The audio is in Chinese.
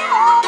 求。